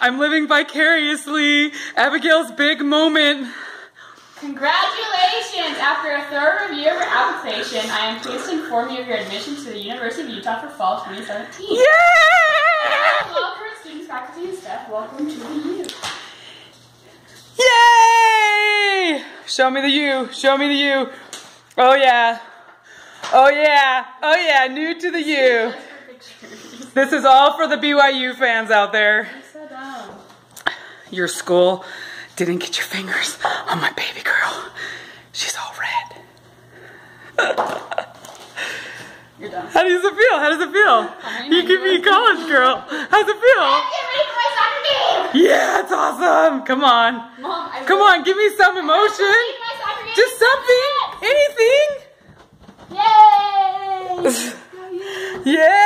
I'm living vicariously. Abigail's big moment. Congratulations! After a thorough review of your application, I am pleased to inform you of your admission to the University of Utah for fall 2017. Yay! Students, faculty, and staff, welcome to the U. Yay! Show me the U. Show me the U. Oh yeah. Oh yeah. Oh yeah. New to the U. This is all for the BYU fans out there. So dumb. Your school didn't get your fingers on my baby girl. She's all red. You're dumb. How does it feel? How does it feel? You could be a college girl. How's it feel? Get ready for my soccer game! Yeah, it's awesome. Come on. Mom, I Come on, give me some emotion. My soccer game. Just something. Anything. Yay! Yeah!